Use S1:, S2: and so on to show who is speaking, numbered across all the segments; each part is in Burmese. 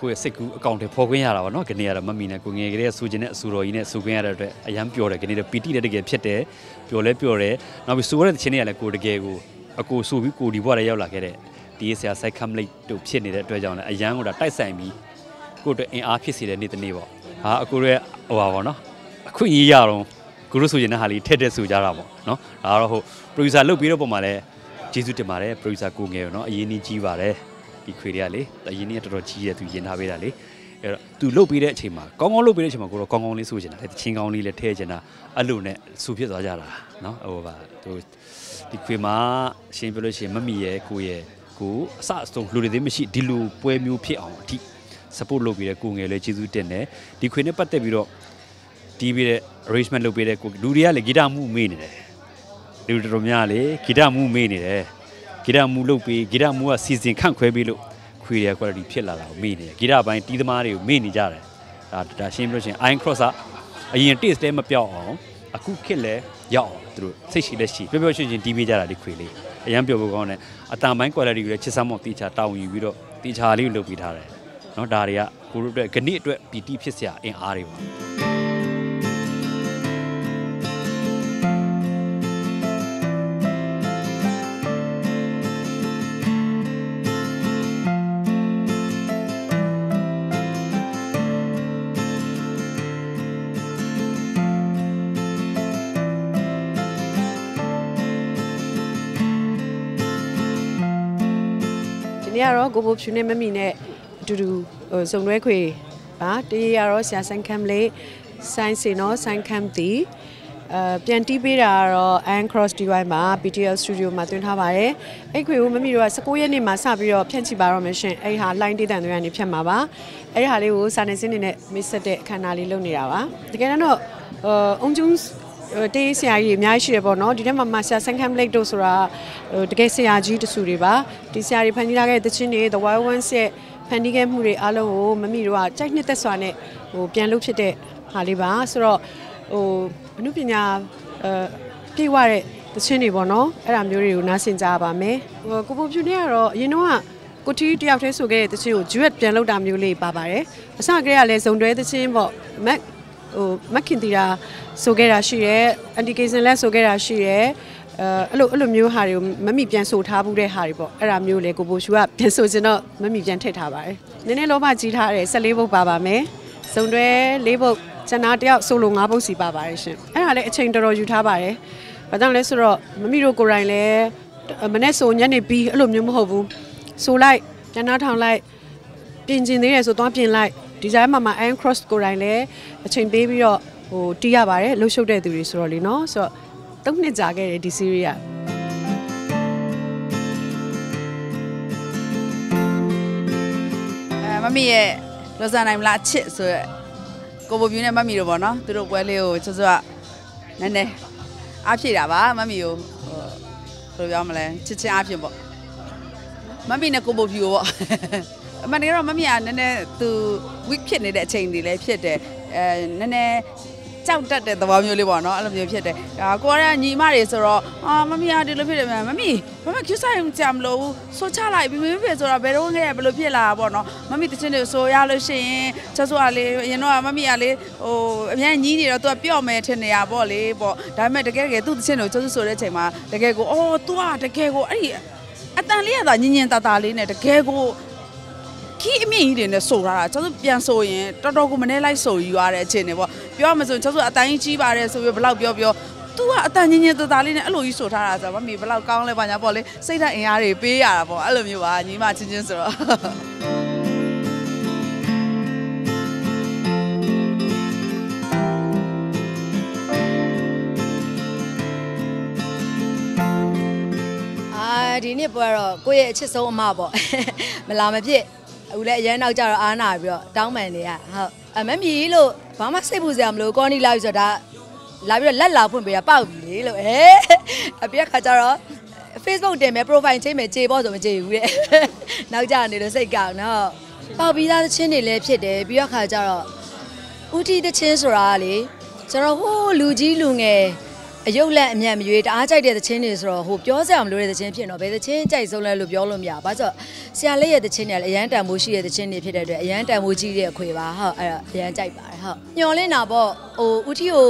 S1: ကိုယ့်ရဲ့စိတ်ကူးအကောင့်တွေဖော်ခွင့်ရတာပါနော်ခဏကတော့မမီနဲ့ကိုငယ်ကလေးကစူခြင်းနဲ့အဆူတော်ကြီးနဲ့စူခွင့်ရတဲ့အတွက်အရန်ပျော်တယ်ခဏတော့ပီတိလည်းတကယ်ဖြစ်တယ်ပျော်လဲပျော်တယ်နောက်ပြီးစူရတဲ့ချင်းတွေကလည်းကိုတကယ်ကိုအကိုစူပြီးကိုဒီဘွားလည်းရောက်လာခဲ့တဲ့ဒီဆရာစိုက်ခမ်လိတ်တို့ဖြစ်နေတဲ့အတွက်ကြောင့်လည်းအရန်ကိုဒါတိုက်ဆိုင်ပြီးကိုတို့အင်အားဖြစ်စေတဲ့နေ့တစ်နေ့ပေါ့ဟာအကိုရဲ့ဟိုပါပေါ့နော်အခွင့်အရေးရတော့ကိုတို့ဆိုရင်လည်းဟာလီထက်တဲ့ဆိုကြတာပေါ့နော်ဒါကတော့ဟို producer လုပ်ပြီးတော့ပုံမှာလည်းကျေးဇူးတင်ပါတယ် producer ကိုငယ်ရောနော်အရင်ကြီးကြီးပါတယ် ဒီခွေတွေကလေအရင်ကတော်တော်ကြီးရဲသူရင်ထားပေးတာလေအဲ့တော့သူလုတ်ပေးတဲ့အချိန်မှာကောင်းကောင်းလုတ်ပေးတဲ့အချိန်မှာကိုတော့ကောင်းကောင်းလေးဆိုချင်တာလေချင်းကောင်းလေးလည်းထည့်ချင်တာအဲ့လိုနဲ့စူဖြစ်သွားကြတာเนาะဟိုပါသူဒီခွေမှာရှင်းပြလို့ရှိရင်မမီရဲ့ကိုရဲ့ကိုအစအဆုံးလူတွေသိမရှိဒီလိုပွဲမျိုးဖြစ်အောင်အထိ support လုပ်ပေးတဲ့ကိုငယ်လေးကျေးဇူးတင်တယ်ဒီခွေနဲ့ပတ်သက်ပြီးတော့တီးပြီးတဲ့ arrangement လုပ်ပေးတဲ့ကိုလူတွေကလည်းဂီတမှုမေ့နေတယ်လူတော်တော်များလေဂီတမှုမေ့နေတယ် ဂီတမူလုပ်ပေးဂီတမူကစီစဉ်ခန့်ခွဲပေးလို့ခွေရ quality ဖြစ်လာတာကိုမေ့နေတယ်ဂီတပိုင်းတီးသမားတွေကိုမေ့နေကြတယ်ဒါဒါရှင်းပြလို့ရှင် iron cross ကအရင် taste လည်းမပြောင်းအောင်အခုခက်လဲရောက်အောင်သူတို့စိတ်ရှိလက်ရှိပြောပြောချင်းချင်းတီးပေးကြတာဒီခွေလေးအရင်ပြောဖို့ကောင်းတယ်အတန်ပိုင်း quality ကိုလည်းချစ်စမ်းမောက်တီးချတာဝန်ယူပြီးတော့တီးချာလေးကိုလုပ်ပေးထားတယ်နော်ဒါတွေကကိုတို့အတွက်ဂဏိအတွက်ပီတိဖြစ်စရာအင်အားတွေပါ
S2: နေ့ကတော့ကိုဘိုဖြူနဲ့မမီနဲ့အတူတူဟိုစုံတွဲခွေပါတရေကတော့ဆရာဆိုင်ကမ်လေးဆိုင်စင်နော်ဆိုင်ကမ်တီအဲပြန်တီးပေးတာကတော့ Iron Cross DY မှာ PTL Studio မှာတွင်ထားပါတယ်။အဲ့ခွေကိုမမီတို့က19ရက်နေ့မှာစပြီးတော့ဖြန့်ချိပါတော့မယ်ရှင်။အဲ့ဟာ line တေးတန်တွေကနေဖြန့်မှာပါ။အဲ့ဒီဟာလေးကိုစာနယ်ဇင်းတွေနဲ့မိတ်ဆက်တဲ့အခမ်းအနားလေးလုပ်နေတာပါ။တကယ်တော့အုံကျုံ တေးဆရာကြီးအများကြီးရှိတယ်ပေါ့နော်ဒီထဲမှာမဆရာဆန်ကမ်ဘလက်တို့ဆိုတာဟိုတကယ်ဆရာကြီးတစုတွေပါဒီဆရာတွေဖန်တီးထားခဲ့တဲ့တခြင်းတွေ The Wild Ones ရဲ့ဖန်တီးခဲ့မှုတွေအားလုံးကိုမမီတို့ကကြိုက်နှစ်သက်စွာနဲ့ဟိုပြန်လုပ်ဖြစ်တဲ့ဟာလေးပါဆိုတော့ဟိုအမှုပညာအဲပြေဝတဲ့တခြင်းတွေပေါ့နော်အဲ့ဒါမျိုးတွေကိုနားဆင်ကြပါမယ်ဟိုကိုပူဖြူနေကတော့အရင်တော့ကကိုတီတယောက်တည်းဆိုခဲ့တဲ့တခြင်းကို duet ပြန်လုပ်တာမျိုးလေးပါပါတယ်အစကတည်းကလည်းဇုံတွဲတခြင်းပေါ့မက် ဟိုမက်ခင်တီတာဆိုခဲ့တာရှိတယ်အန်တီကေဆန်လက်ဆိုခဲ့တာရှိတယ်အဲအဲ့လိုအဲ့လိုမျိုးဟာတွေကိုမမီပြန်ဆိုထားဘူးတဲ့ဟာတွေပေါ့အဲ့ဒါမျိုးလေကိုဘိုရှူကပြန်ဆိုချင်တော့မမီပြန်ထည့်ထားပါတယ်နည်းနည်းလောဘကြီးထားတယ်14ဘုတ်ပါပါမယ်ဇုံတွဲ၄ဘုတ်ကျန်တာတယောက်ဆိုလို၅ဘုတ်စီပါပါတယ်ရှင်အဲ့ဒါလည်းအချိန်တော်တော်ယူထားပါတယ်ဘာကြောင့်လဲဆိုတော့မမီတို့ကိုယ်တိုင်လည်းမနေ့ဆိုညနေပြီးအဲ့လိုမျိုးမဟုတ်ဘူးဆိုလိုက်ကျန်တာထောင်လိုက်ပြင်ကျင်သေးတယ်ဆိုသွားပြင်လိုက် ဒီဇိုင်းမှာမှာ iron cross ကိုယ်တိုင်လည်းအချိန်ပေးပြီးတော့ဟိုတီးရပါတယ်လှုပ်ရှုပ်တဲ့သူတွေဆိုတော့လေနော်ဆိုတော့သုံးနှစ်ကြာခဲ့တယ်ဒီ series က
S3: အဲမမီရဲ့လောဆန်နိုင်မလားချစ်ဆိုရက်ကိုဘိုပြူနဲ့မမီတို့ပေါ့နော်သူတို့ပွဲလေးကိုချွတ်ချွတ်နည်းနည်းအားဖြည့်တာပါမမီကိုဟိုဘယ်လိုပြောမလဲချစ်ချင်းအားဖြည့်ပေါ့မမီနဲ့ကိုဘိုပြူပေါ့ အမှန်တကယ်တော့မမီကနည်းနည်းသူ weak ဖြစ်နေတဲ့အချိန်တွေလည်းဖြစ်တယ်အဲနည်းနည်းကြောက်တတ်တဲ့သဘောမျိုးလေးပေါ့နော်အဲ့လိုမျိုးဖြစ်တယ်။ဒါကိုရညီမတွေဆိုတော့အာမမီကဒီလိုဖြစ်တယ်မမီမမီ cue ဆိုင်ကြမလို့ဆိုချလိုက်ပြီးမမေဖေဆိုတော့ဘယ်တော့ငယ်ဘယ်လိုဖြစ်လာတာပေါ့နော်။မမီတချင်းတွေဆိုရလို့ရှိရင်ချက်ဆိုကလေအရင်တော့မမီကလေဟိုအများကြီးညီးနေတော့ तू ကပြော့မယ်ထင်နေရပေါ့လေပေါ့။ဒါပေမဲ့တကယ်တကယ်သူ့တချင်းတွေကိုချက်ဆိုဆိုတဲ့အချိန်မှာတကယ်ကိုအော် तू ကတကယ်ကိုအဲ့ဒီအတန်လေးရတာညင်ညင်တာတာလေးနဲ့တကယ်ကို ခီးအမြင့်ကြီးတွေနဲ့ဆိုထားတာကျွန်တော်ပြန်ဆိုရင်တော်တော်ကိုမနေလိုက်ဆိုယူရတဲ့အချိန်တွေပေါ့ပြောရမဆိုကျွန်တော်အတိုင်းကြီးကြီးပါတယ်ဆိုပြီးဘယ်လောက်ပြောပြောသူကအတန်ညင်ညင်တသားလေးနဲ့အဲ့လိုကြီးဆိုထားတာဆိုတော့မမေဘယ်လောက်ကောင်းလဲပါညာပေါ့လေစိတ်ဓာတ်အင်အားတွေပေးရတာပေါ့အဲ့လိုမျိုးပါညီမချင်းချင်းဆိုတော့
S4: အာဒီနေ့ပွဲတော့ကိုယ့်ရဲ့အချစ်ဆုံးအမပေါ့မလာမဖြစ် အခုလည်းအရန်နောက်ကြတော့အားနာပြီးတော့တောင်းပန်နေရဟုတ်အမမီလို့ဘာမှစိတ်ပူစရာမလိုကောနီလာပြီဆိုတော့ဒါလာပြီးတော့လက်လာဖွင့်ပေးတာပေါက်ပြီလေလို့အဲအပြက်ခါကျတော့ Facebook တင်မယ် profile ချိန်မယ်ကြေပေါ့ဆိုမကြေဘူးတဲ့နောက်ကြနေလို့စိတ်ကောက်နော်ပေါက်ပြီးသားသချင်းတွေလည်းဖြစ်တယ်ပြီးတော့ခါကျတော့ဥတီသချင်းဆိုတာကလေကျွန်တော်ဟိုးလူကြီးလူငယ် အယုတ်လက်အမျက်မရွေးတအားကြိုက်တဲ့သချင်းတွေဆိုတော့ဟိုပြောစရာမလိုတဲ့သချင်းဖြစ်တော့ဘယ်သချင်းကြိုက်ဆုံးလဲလို့ပြောလို့မရဘူး။ဘာလို့ဆိုဆရာလေးရဲ့သချင်းတွေကလည်းအရန်တန်ဖိုးရှိတဲ့သချင်းတွေဖြစ်တဲ့အတွက်အရန်တန်ဖိုးကြီးတဲ့အခွေပါဟုတ်အဲ့ဒါအရန်ကြိုက်ပါတယ်ဟုတ်။ညော်လင်းတာပေါ့ဟိုဦးထီကို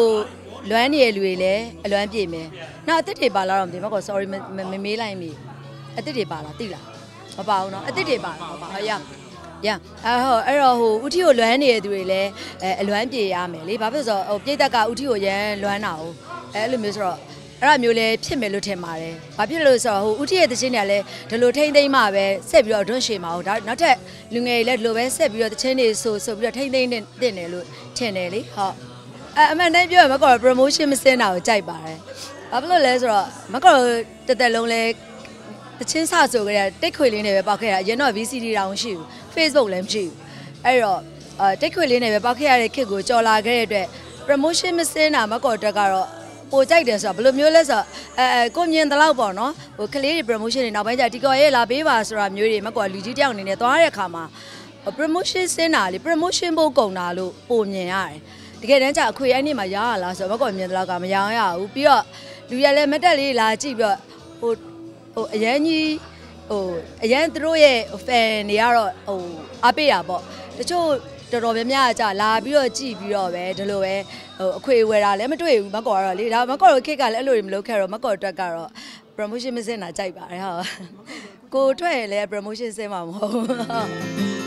S4: လွမ်းနေတဲ့လူတွေလည်းအလွမ်းပြေမယ်။နောက်အစ်စ်တွေပါလာတော့မသိဘူး။မကော sorry မမမေးလိုက်မိ။အစ်စ်တွေပါလားသိလား။မပါဘူးနော်။အစ်စ်တွေပါလားဟုတ်ပါဟုတ်ရ။ရအဲ့ဟိုအဲ့တော့ဟိုဥတီကိုလွမ်းနေတဲ့သူတွေလည်းအဲအလွမ်းပြေရမယ်လေဘာဖြစ်လို့ဆိုတော့ဟိုပြိတ္တကဥတီကိုရမ်းလွမ်းတာ哦 အဲအဲ့လိုမျိုးဆိုတော့အဲ့ဒါမျိုးလည်းဖြစ်မယ်လို့ထင်ပါတယ်ဘာဖြစ်လို့ဆိုတော့ဟိုဥတီရဲ့တခြင်းတွေကလည်းဒီလိုထိမ့်သိမ့်မှပဲဆက်ပြီးတော့အတွန်းရှည်မှာ哦ဒါနောက်ထပ်လူငယ်တွေလည်းဒီလိုပဲဆက်ပြီးတော့တခြင်းတွေဆိုဆိုပြီးတော့ထိမ့်သိမ့်တင်တင်တယ်လို့ထင်တယ်လေဟုတ်အဲအမှန်တမ်းပြောရင်မကော promotion မစင်းတာကိုကြိုက်ပါတယ်ဘာဖြစ်လို့လဲဆိုတော့မကောတက်တက်လုံးလဲတချင်းစဆိုကြတဲ့တိတ်ခွေလေးနဲ့ပဲပောက်ခဲ့တာအရင်တော့ VCD တောင်ရှိဘူး Facebook လည်းမရှိဘူးအဲ့တော့အဲတိတ်ခွေလေးနဲ့ပဲပောက်ခဲ့ရတဲ့ခစ်ကိုကြော်လာခဲ့တဲ့အတွက် promotion မစင်းတာမကောတက်ကတော့ ပိုကြိုက်တယ်ဆိုတော့ဘယ်လိုမျိုးလဲဆိုတော့အဲအဲကိုမြင်တလောက်ပေါ့နော်ဟိုကလေးတွေ promotion တွေနောက်ပိုင်းကျဒီကော်ရဲ့လာပေးပါဆိုတာမျိုးတွေမကောလူကြီးတယောက်အနေနဲ့သွားတဲ့အခါမှာ promotion စင်းတာလေ promotion ဖို့ကုန်တာလို့ပိုမြင်ရတယ်တကယ်တမ်းကျအခွေအဲ့နေ့မှာရရလားဆိုတော့မကောမြင်တလောက်ကမရအောင်ရဘူးပြီးတော့လူရလည်းမတက်လေးလာကြည့်ပြီးတော့ဟိုဟိုအရန်ကြီးဟိုအရန်သူတို့ရဲ့ fan တွေကတော့ဟိုအားပေးတာပေါ့တချို့တော်တော်များများကကြာလာပြီးတော့ကြည်ပြီးတော့ပဲဒီလိုပဲ ဟိုအခွေဝယ်တာလည်းမတွေ့ဘူးမကောကတော့လေဒါမကောတော့ခက်ကလည်းအဲ့လိုတွေမလုပ်ခဲ့တော့မကောအတွက်ကတော့ promotion မစင်တာကြိုက်ပါတယ်ဟုတ်ကိုထွက်ရလဲ promotion စင်မှာမဟုတ်ဘူး